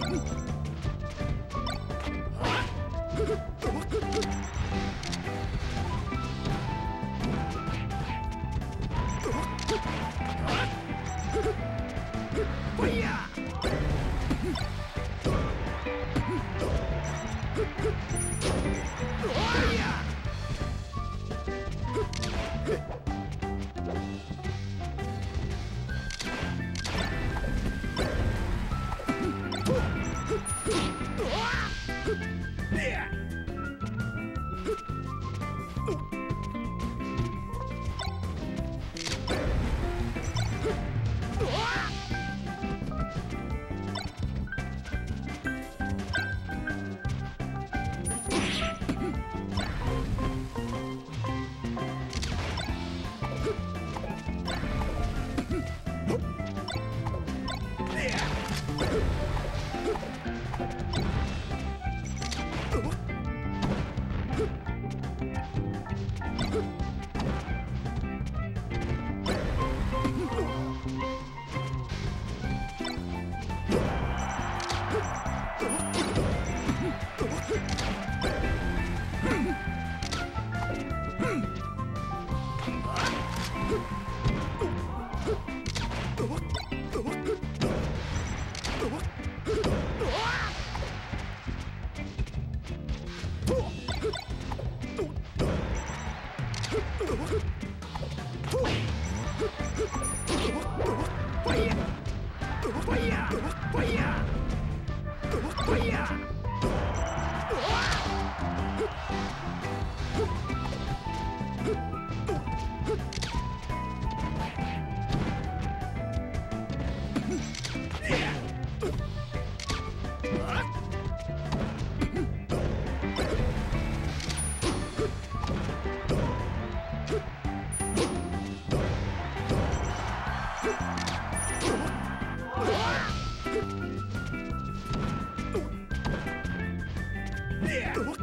Huh! Fire! 勝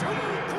Show